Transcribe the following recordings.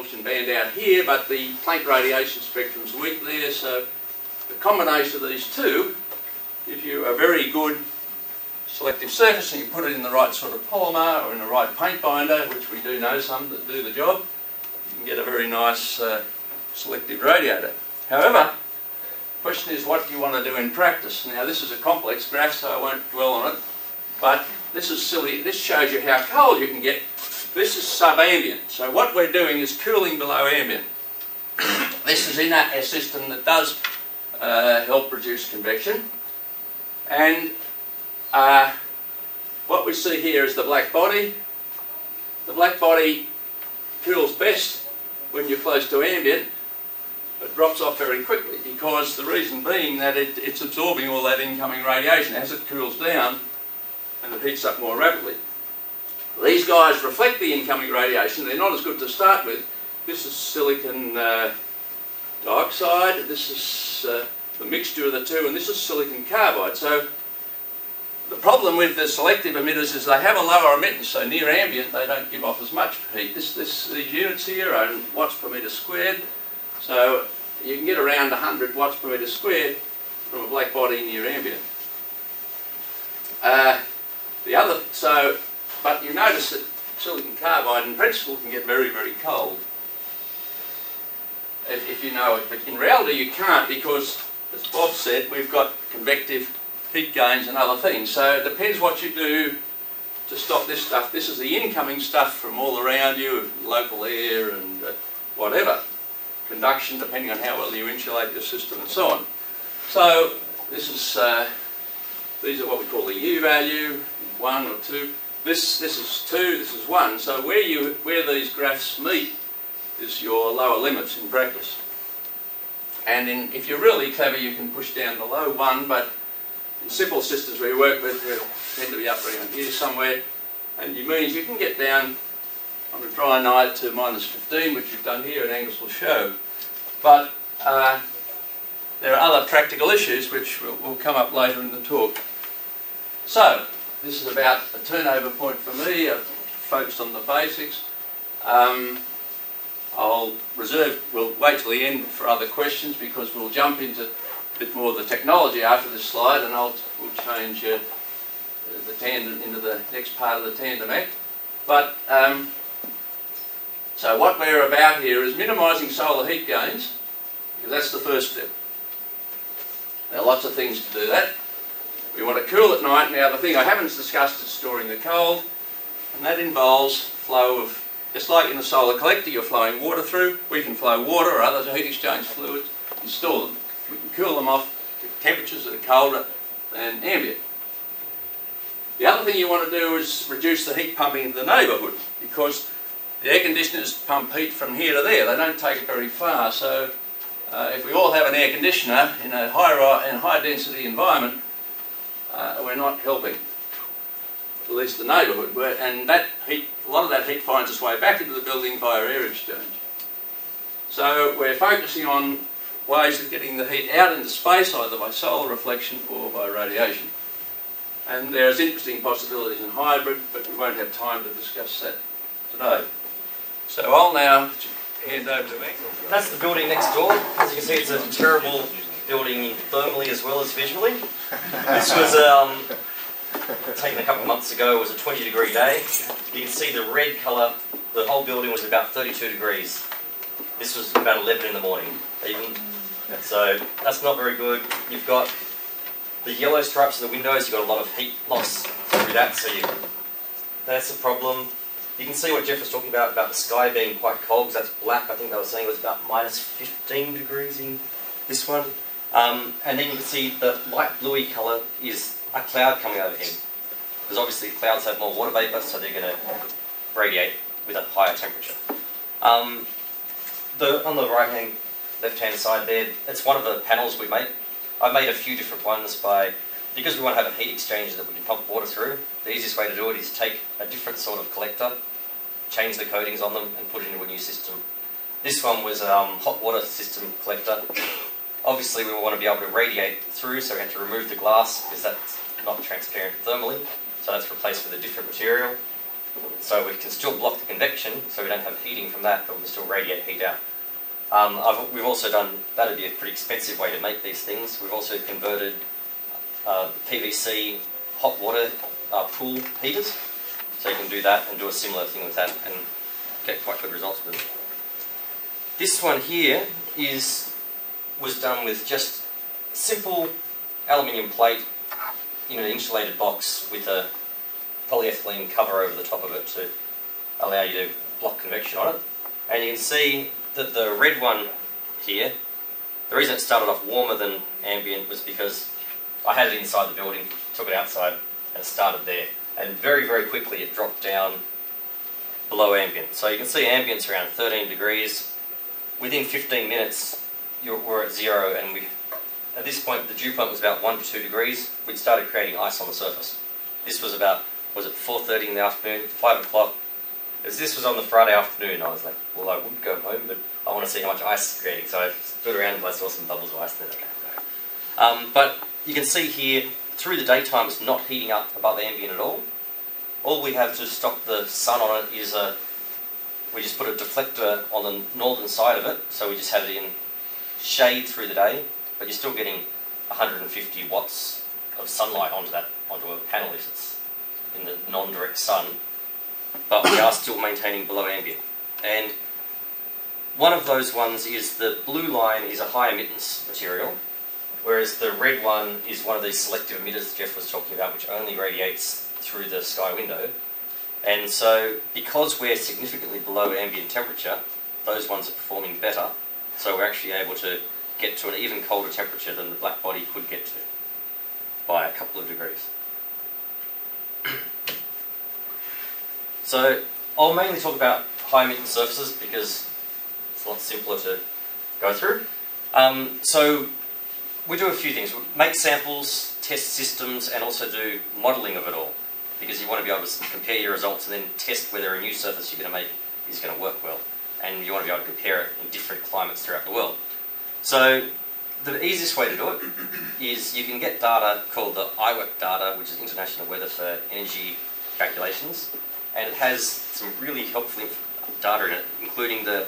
absorption band out here, but the Planck radiation spectrum is weak there, so the combination of these two gives you a very good selective surface and you put it in the right sort of polymer or in the right paint binder, which we do know some that do the job, you can get a very nice uh, selective radiator. However, the question is what do you want to do in practice? Now this is a complex graph so I won't dwell on it, but this is silly, this shows you how cold you can get. This is subambient, so what we're doing is cooling below ambient. this is in a, a system that does uh, help reduce convection. And uh, what we see here is the black body. The black body cools best when you're close to ambient, but drops off very quickly because the reason being that it, it's absorbing all that incoming radiation as it cools down and it heats up more rapidly. These guys reflect the incoming radiation. They're not as good to start with. This is silicon uh, dioxide. This is uh, the mixture of the two, and this is silicon carbide. So the problem with the selective emitters is they have a lower emittance, so near ambient they don't give off as much heat. This, this, these units here are watts per metre squared, so you can get around 100 watts per metre squared from a black body near ambient. Uh, the other, so, but you notice that silicon carbide in principle can get very, very cold if, if you know it, but in reality you can't because, as Bob said, we've got convective heat gains and other things. So it depends what you do to stop this stuff. This is the incoming stuff from all around you, local air and uh, whatever. Conduction, depending on how well you insulate your system and so on. So this is, uh, these are what we call the U value, one or two. This, this is two, this is one. So where, you, where these graphs meet is your lower limits in practice. And in, if you're really clever, you can push down below one, but in simple systems we work with, we tend to be up around here somewhere, and it means you can get down on a dry night to minus 15, which we've done here, and Angus will show. But uh, there are other practical issues which will, will, come up later in the talk. So, this is about a turnover point for me. I've focused on the basics. Um, I'll reserve, we'll wait till the end for other questions because we'll jump into a bit more of the technology after this slide and I'll we'll change uh, the tandem into the next part of the tandem act. But um, so what we're about here is minimising solar heat gains because that's the first step. There are lots of things to do that. We want to cool at night. Now the thing I haven't discussed is storing the cold and that involves flow of, just like in a solar collector you're flowing water through, we can flow water or other heat exchange fluids and store them we can cool them off to temperatures that are colder than ambient. The other thing you want to do is reduce the heat pumping in the neighbourhood because the air conditioners pump heat from here to there. They don't take it very far. So uh, if we all have an air conditioner in a high, in high density environment, uh, we're not helping, at least the neighbourhood. And that heat, a lot of that heat finds its way back into the building via air exchange. So we're focusing on ways of getting the heat out into space, either by solar reflection or by radiation. And there's interesting possibilities in hybrid, but we won't have time to discuss that today. So I'll now hand over to Meg. That's the building next door. As you can see, it's a terrible building thermally as well as visually. This was um, taken a couple of months ago. It was a 20 degree day. You can see the red colour. The whole building was about 32 degrees. This was about 11 in the morning. Even so that's not very good. You've got the yellow stripes of the windows, you've got a lot of heat loss through that, so you, that's a problem. You can see what Geoff was talking about, about the sky being quite cold, because that's black. I think they were saying it was about minus 15 degrees in this one. Um, and then you can see the light bluey colour is a cloud coming over overhead. Because obviously clouds have more water vapour, so they're going to radiate with a higher temperature. Um, the, on the right hand left-hand side there, it's one of the panels we make. I've made a few different ones by, because we want to have a heat exchanger that we can pump water through, the easiest way to do it is take a different sort of collector, change the coatings on them and put it into a new system. This one was a um, hot water system collector. Obviously we want to be able to radiate through, so we have to remove the glass because that's not transparent thermally, so that's replaced with a different material. So we can still block the convection, so we don't have heating from that, but we can still radiate heat out. Um, we've also done, that'd be a pretty expensive way to make these things. We've also converted uh, PVC hot water uh, pool heaters. So you can do that and do a similar thing with that and get quite good results with it. This one here is was done with just simple aluminium plate in an insulated box with a polyethylene cover over the top of it to allow you to block convection on it. And you can see that the red one here, the reason it started off warmer than ambient was because I had it inside the building, took it outside, and it started there. And very, very quickly it dropped down below ambient. So you can see ambient's around 13 degrees. Within 15 minutes, we're at zero, and we, at this point, the dew point was about 1 to 2 degrees. We'd started creating ice on the surface. This was about, was it 4.30 in the afternoon, 5 o'clock. As this was on the Friday afternoon, I was like, well, I would go home, but I want to see how much ice is creating. So I stood around and I saw some bubbles of ice there. Um, but you can see here, through the daytime, it's not heating up above ambient at all. All we have to stop the sun on it is a, we just put a deflector on the northern side of it, so we just have it in shade through the day, but you're still getting 150 watts of sunlight onto that onto a panel if it's in the non-direct sun. But we are still maintaining below ambient. And one of those ones is the blue line is a high emittance material, whereas the red one is one of these selective emitters Geoff was talking about, which only radiates through the sky window. And so, because we're significantly below ambient temperature, those ones are performing better. So we're actually able to get to an even colder temperature than the black body could get to by a couple of degrees. so I'll mainly talk about high emittance surfaces because it's a lot simpler to go through. Um, so we do a few things. We make samples, test systems, and also do modelling of it all because you want to be able to compare your results and then test whether a new surface you're going to make is going to work well. And you want to be able to compare it in different climates throughout the world. So the easiest way to do it is you can get data called the IWEC data, which is International Weather for Energy Calculations, and it has some really helpful data in it, including the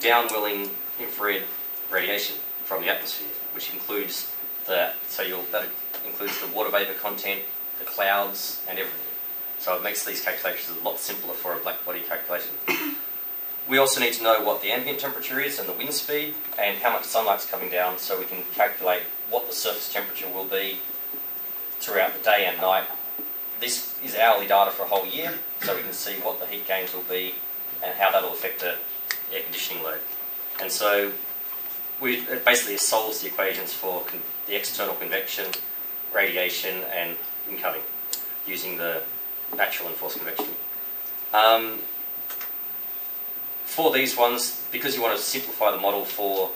downwelling infrared radiation from the atmosphere, which includes the so you'll that includes the water vapor content, the clouds, and everything. So it makes these calculations a lot simpler for a black body calculation. we also need to know what the ambient temperature is and the wind speed and how much sunlight's coming down so we can calculate what the surface temperature will be throughout the day and night. This is hourly data for a whole year, so we can see what the heat gains will be and how that will affect the air conditioning load. And so we, it basically solves the equations for the external convection, radiation, and incoming using the natural and forced convection. Um, for these ones, because you want to simplify the model for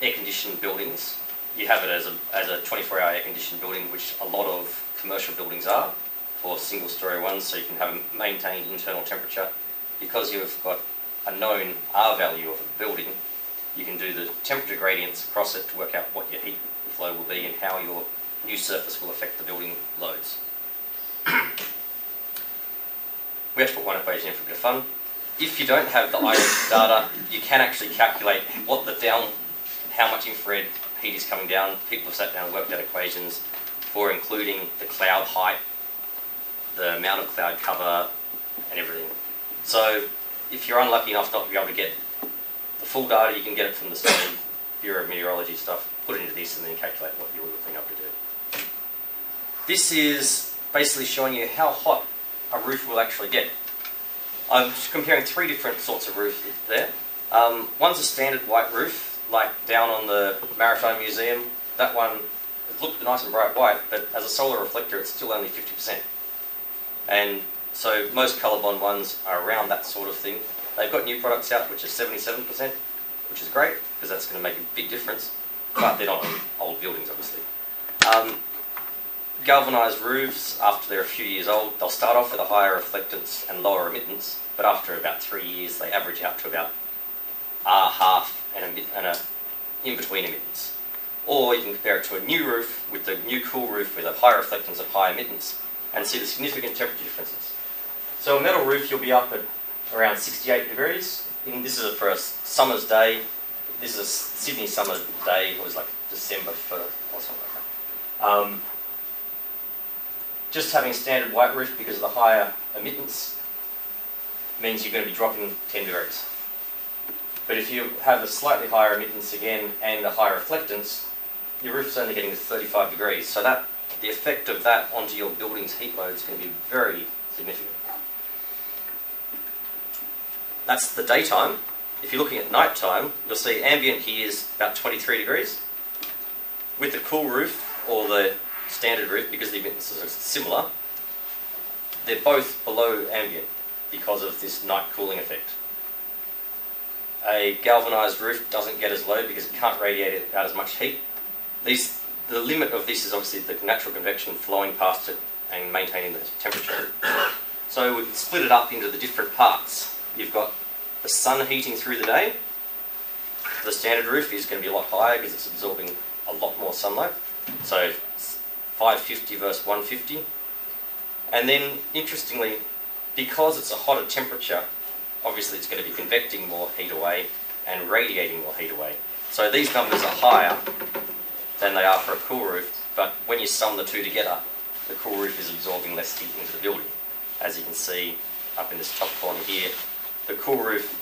air-conditioned buildings, you have it as a, as a 24-hour air-conditioned building, which a lot of commercial buildings are, for single-story ones, so you can have a maintained internal temperature. Because you've got a known R value of a building, you can do the temperature gradients across it to work out what your heat flow will be and how your new surface will affect the building loads. we have to put one equation in for a bit of fun. If you don't have the IWEC data, you can actually calculate what the down, how much infrared heat is coming down. People have sat down and worked out equations for including the cloud height, the amount of cloud cover, and everything. So if you're unlucky enough not to be able to get the full data, you can get it from the State Bureau of Meteorology stuff, put it into this, and then calculate what you're looking up to do. This is basically showing you how hot a roof will actually get. I'm comparing three different sorts of roofs there. Um, one's a standard white roof, like down on the Maritime Museum. That one it looked nice and bright white, but as a solar reflector, it's still only 50%. And so most Colorbond ones are around that sort of thing. They've got new products out which are 77%, which is great because that's going to make a big difference. But they're not old buildings, obviously. Um, galvanised roofs, after they're a few years old, they'll start off with a higher reflectance and lower emittance, but after about three years, they average out to about R half and a, and a in-between emittance. Or you can compare it to a new roof with the new cool roof with a higher reflectance and high emittance and see the significant temperature differences. So a metal roof, you'll be up at around 68 degrees. This is for a summer's day. This is a Sydney summer day. It was like December 1st or something like that. Um, just having a standard white roof because of the higher emittance means you're going to be dropping 10 degrees. But if you have a slightly higher emittance again and a higher reflectance, your roof's only getting to 35 degrees. So that the effect of that onto your building's heat load is going to be very significant. That's the daytime. If you're looking at night time, you'll see ambient here is about 23 degrees. With the cool roof or the standard roof, because the emittances are similar, they're both below ambient because of this night cooling effect. A galvanized roof doesn't get as low because it can't radiate out as much heat. These, the limit of this is obviously the natural convection flowing past it and maintaining the temperature. So we can split it up into the different parts. You've got the sun heating through the day. The standard roof is going to be a lot higher because it's absorbing a lot more sunlight. So 550 versus 150. And then, interestingly, because it's a hotter temperature, obviously it's going to be convecting more heat away and radiating more heat away. So these numbers are higher than they are for a cool roof, but when you sum the two together, the cool roof is absorbing less heat into the building. As you can see up in this top corner here, the cool roof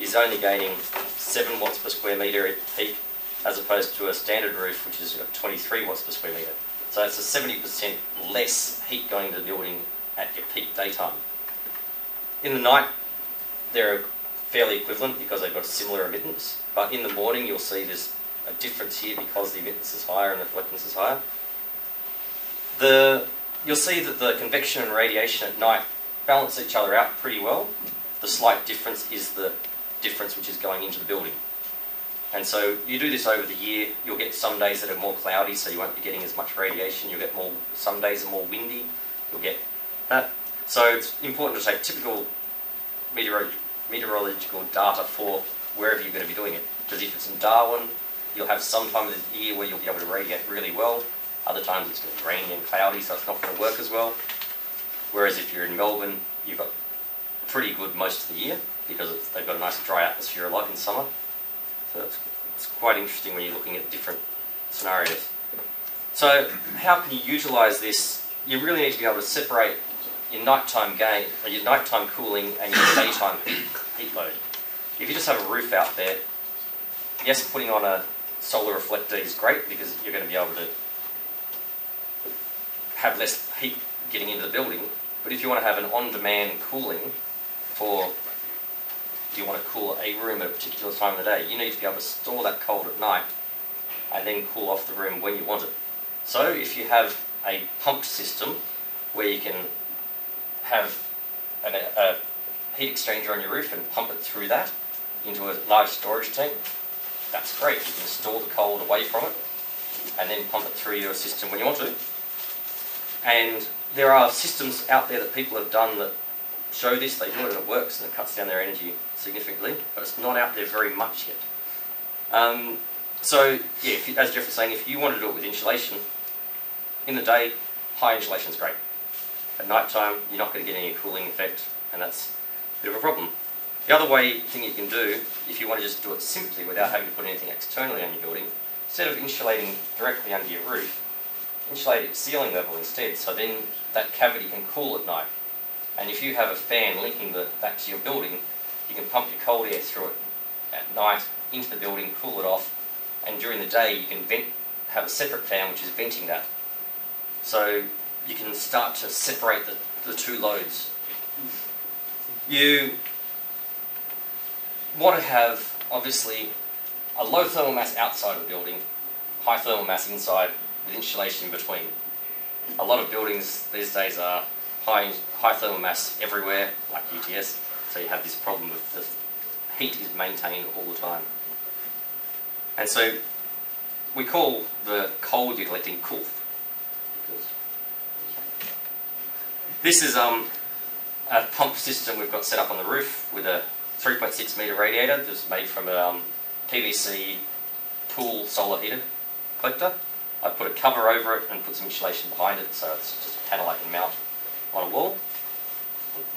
is only gaining 7 watts per square metre at peak, as opposed to a standard roof which is 23 watts per square metre. So it's a 70% less heat going to the building at your peak daytime. In the night, they're fairly equivalent because they've got a similar emittance, but in the morning you'll see there's a difference here because the emittance is higher and the reflectance is higher. The, you'll see that the convection and radiation at night balance each other out pretty well. The slight difference is the difference which is going into the building. And so you do this over the year, you'll get some days that are more cloudy, so you won't be getting as much radiation. You'll get more, some days are more windy, you'll get that. So it's important to take typical meteorological meteorological data for wherever you're going to be doing it. Because if it's in Darwin, you'll have some time of the year where you'll be able to radiate really well. Other times it's going to be rainy and cloudy, so it's not going to work as well. Whereas if you're in Melbourne, you've got pretty good most of the year because they've got a nice dry atmosphere a lot in summer. So it's, it's quite interesting when you're looking at different scenarios. So how can you utilise this? You really need to be able to separate your nighttime gain, or uh, your nighttime cooling and your daytime heat load. If you just have a roof out there, yes, putting on a solar reflector is great because you're going to be able to have less heat getting into the building. But if you want to have an on-demand cooling for you want to cool a room at a particular time of the day, you need to be able to store that cold at night and then cool off the room when you want it. So if you have a pumped system where you can have an, a heat exchanger on your roof and pump it through that into a large storage tank, that's great. You can store the cold away from it and then pump it through your system when you want to. And there are systems out there that people have done that show this, they do it and it works and it cuts down their energy significantly, but it's not out there very much yet. Um, so, yeah, you, as Geoff was saying, if you want to do it with insulation, in the day, high insulation is great. At night time, you're not going to get any cooling effect, and that's a bit of a problem. The other way thing you can do, if you want to just do it simply without having to put anything externally on your building, instead of insulating directly under your roof, insulate at ceiling level instead, so then that cavity can cool at night. And if you have a fan linking the, that to your building, you can pump your cold air through it at night into the building, cool it off, and during the day you can vent, have a separate fan which is venting that. So you can start to separate the, the two loads. You want to have, obviously, a low thermal mass outside of the building, high thermal mass inside, with insulation in between. A lot of buildings these days are high, high thermal mass everywhere, like UTS, so you have this problem with the heat is maintained all the time. And so we call the cold you're collecting cool. This is um, a pump system we've got set up on the roof with a 3.6 metre radiator that's made from a um, PVC pool solar heater collector. I put a cover over it and put some insulation behind it so it's just a panel I can mount on a wall.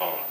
on